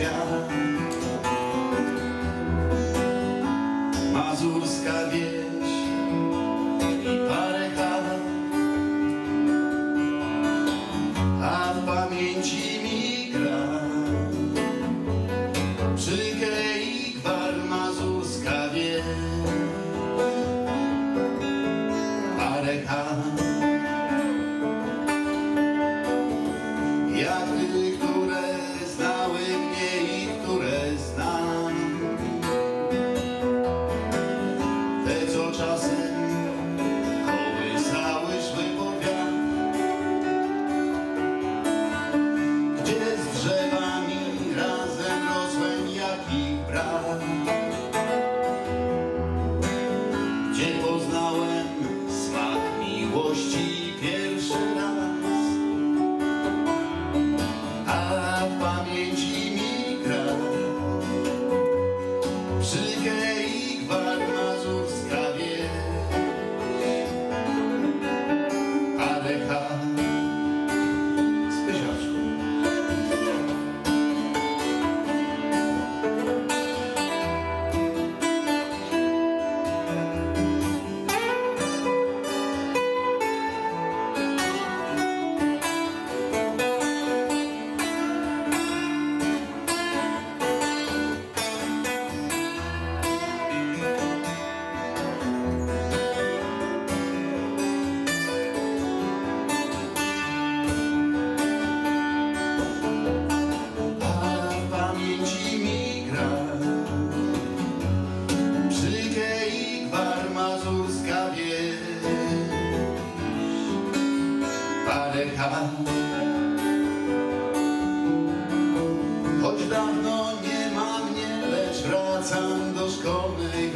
chegar bar mazurska wieś Parecha Choć dawno nie ma mnie, lecz wracam do szkolnej